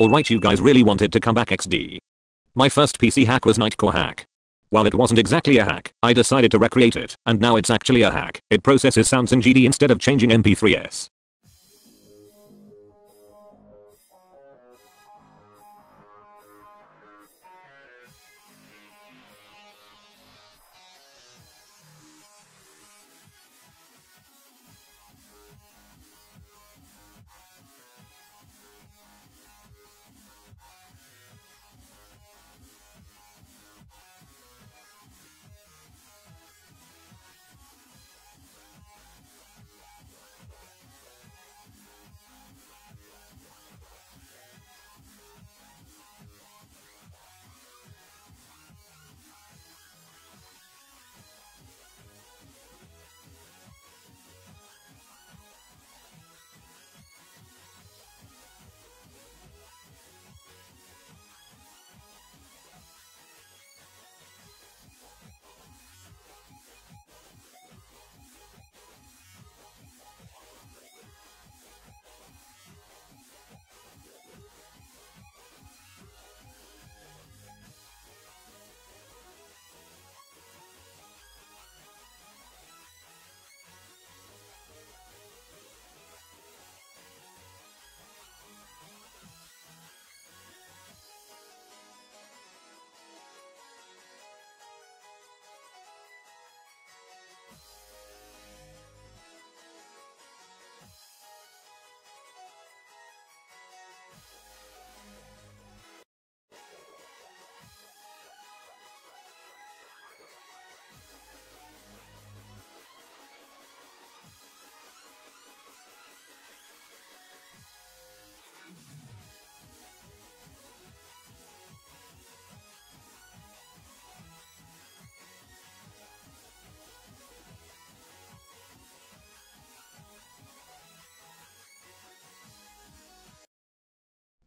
Alright you guys really wanted to come back XD. My first PC hack was Nightcore hack. While it wasn't exactly a hack, I decided to recreate it, and now it's actually a hack. It processes sounds in GD instead of changing MP3s.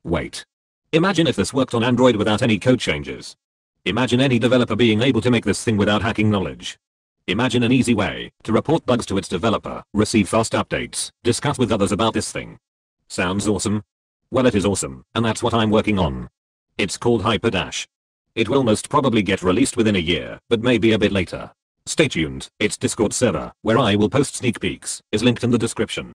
Wait. Imagine if this worked on Android without any code changes. Imagine any developer being able to make this thing without hacking knowledge. Imagine an easy way to report bugs to its developer, receive fast updates, discuss with others about this thing. Sounds awesome? Well it is awesome, and that's what I'm working on. It's called HyperDash. It will most probably get released within a year, but maybe a bit later. Stay tuned, its Discord server, where I will post sneak peeks, is linked in the description.